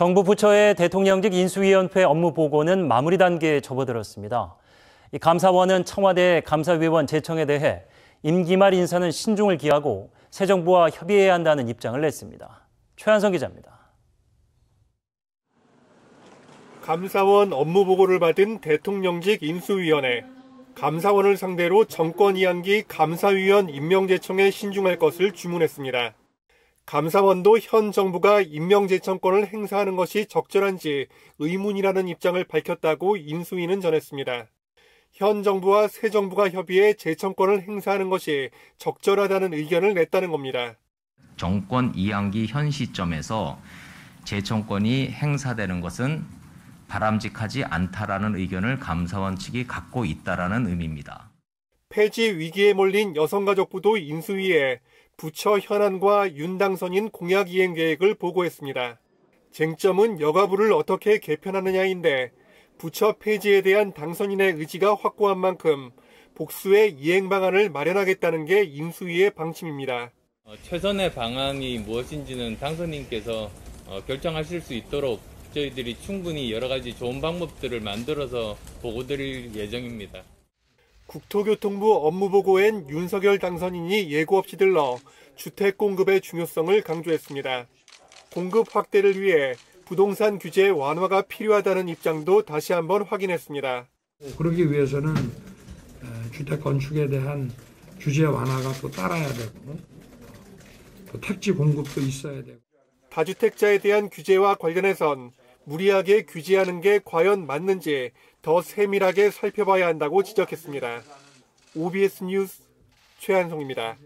정부 부처의 대통령직 인수위원회 업무 보고는 마무리 단계에 접어들었습니다. 감사원은 청와대 감사위원 제청에 대해 임기 말 인사는 신중을 기하고 새 정부와 협의해야 한다는 입장을 냈습니다. 최한성 기자입니다. 감사원 업무 보고를 받은 대통령직 인수위원회. 감사원을 상대로 정권 이양기 감사위원 임명 제청에 신중할 것을 주문했습니다. 감사원도 현 정부가 임명제청권을 행사하는 것이 적절한지 의문이라는 입장을 밝혔다고 인수위는 전했습니다. 현 정부와 새 정부가 협의해 제청권을 행사하는 것이 적절하다는 의견을 냈다는 겁니다. 정권 이양기 현 시점에서 제청권이 행사되는 것은 바람직하지 않다라는 의견을 감사원 측이 갖고 있다라는 의미입니다. 폐지 위기에 몰린 여성가족부도 인수위에 부처 현안과 윤당선인 공약 이행 계획을 보고했습니다. 쟁점은 여가부를 어떻게 개편하느냐인데 부처 폐지에 대한 당선인의 의지가 확고한 만큼 복수의 이행 방안을 마련하겠다는 게 인수위의 방침입니다. 어, 최선의 방안이 무엇인지는 당선인께서 어, 결정하실 수 있도록 저희들이 충분히 여러 가지 좋은 방법들을 만들어서 보고 드릴 예정입니다. 국토교통부 업무보고엔 윤석열 당선인이 예고 없이 들러 주택 공급의 중요성을 강조했습니다. 공급 확대를 위해 부동산 규제 완화가 필요하다는 입장도 다시 한번 확인했습니다. 그러기 위해서는 주택 건축에 대한 규제 완화가 또 따라야 되고 또 택지 공급도 있어야 되고 다주택자에 대한 규제와 관련해선 무리하게 규제하는 게 과연 맞는지 더 세밀하게 살펴봐야 한다고 지적했습니다. OBS 뉴스 최한송입니다.